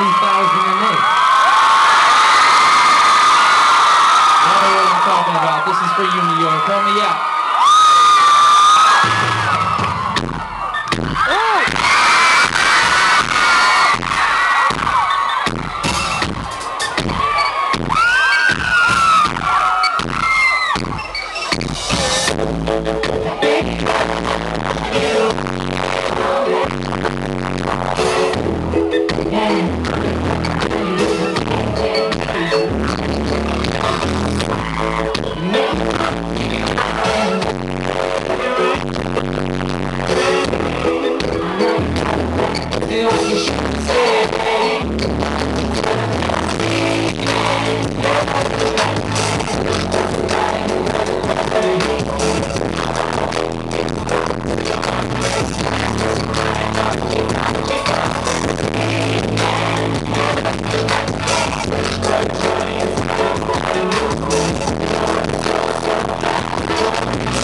2008. You know what I'm talking about. This is for you, New York. Call me out.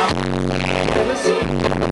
Tennessee.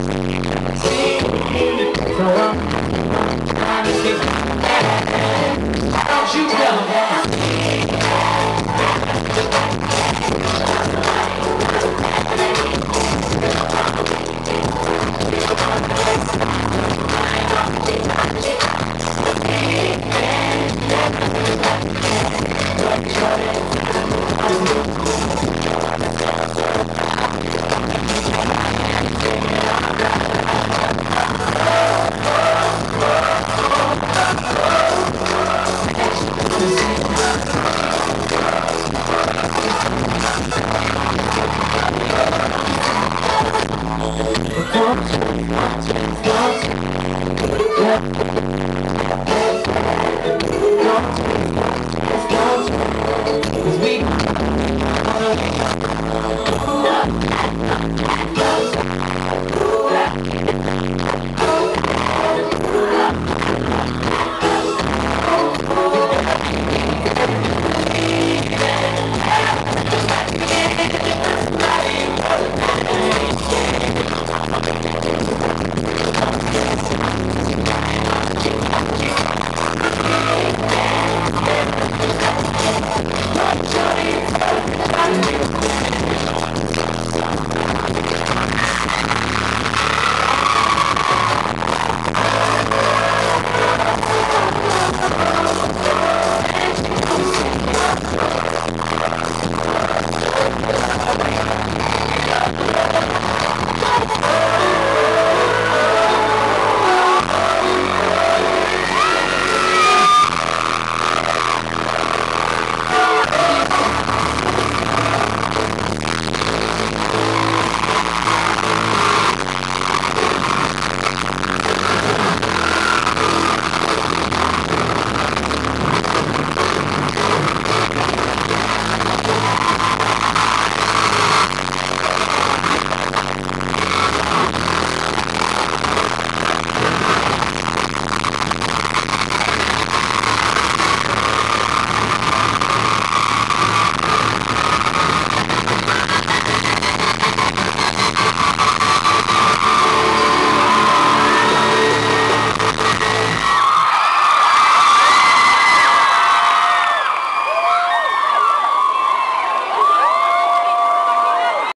Cause we